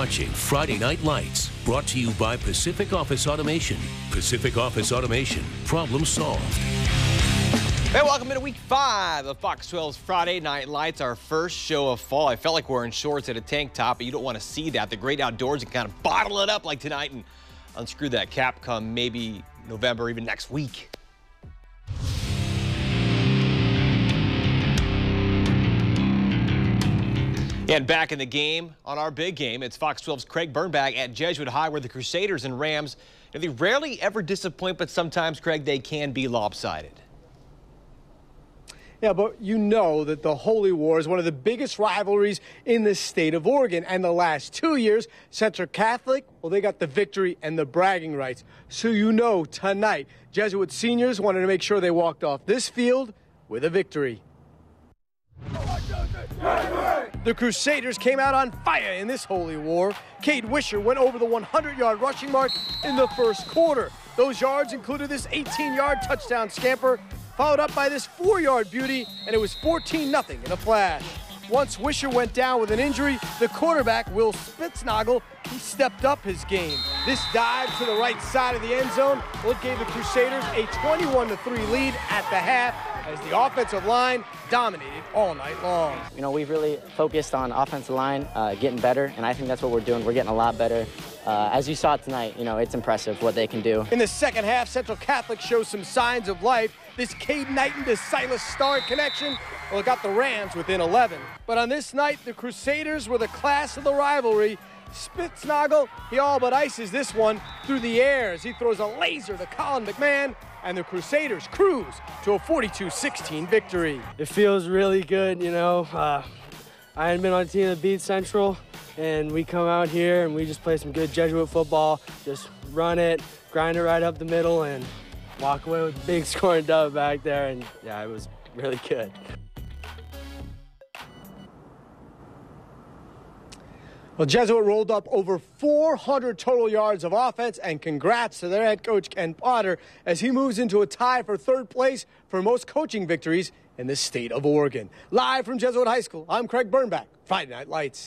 watching Friday Night Lights, brought to you by Pacific Office Automation. Pacific Office Automation, problem solved. Hey, welcome into week five of Fox 12's Friday Night Lights, our first show of fall. I felt like wearing shorts and a tank top, but you don't want to see that. The great outdoors, you can kind of bottle it up like tonight and unscrew that cap come maybe November, even next week. And back in the game on our big game, it's Fox 12's Craig Birnbach at Jesuit High, where the Crusaders and Rams, they rarely ever disappoint, but sometimes, Craig, they can be lopsided. Yeah, but you know that the Holy War is one of the biggest rivalries in the state of Oregon. And the last two years, Central Catholic, well, they got the victory and the bragging rights. So you know tonight, Jesuit seniors wanted to make sure they walked off this field with a victory. The Crusaders came out on fire in this holy war. Cade Wisher went over the 100-yard rushing mark in the first quarter. Those yards included this 18-yard touchdown scamper, followed up by this four-yard beauty, and it was 14-0 in a flash. Once Wisher went down with an injury, the quarterback, Will Spitznagel, he stepped up his game. This dive to the right side of the end zone, well, it gave the Crusaders a 21-3 lead at the half, as the offensive line dominated all night long. You know, we've really focused on offensive line uh, getting better, and I think that's what we're doing. We're getting a lot better. Uh, as you saw tonight, you know, it's impressive what they can do. In the second half, Central Catholic shows some signs of life. This Cade Knighton to Silas Starr connection, well, it got the Rams within 11. But on this night, the Crusaders were the class of the rivalry. Spitznagel, he all but ices this one through the air as he throws a laser to Colin McMahon, and the Crusaders cruise to a 42-16 victory. It feels really good, you know. Uh, I hadn't been on a team that beat Central, and we come out here and we just play some good Jesuit football, just run it, grind it right up the middle, and walk away with a big scoring dub back there, and yeah, it was really good. Well, Jesuit rolled up over 400 total yards of offense, and congrats to their head coach, Ken Potter, as he moves into a tie for third place for most coaching victories in the state of Oregon. Live from Jesuit High School, I'm Craig Birnbach, Friday Night Lights.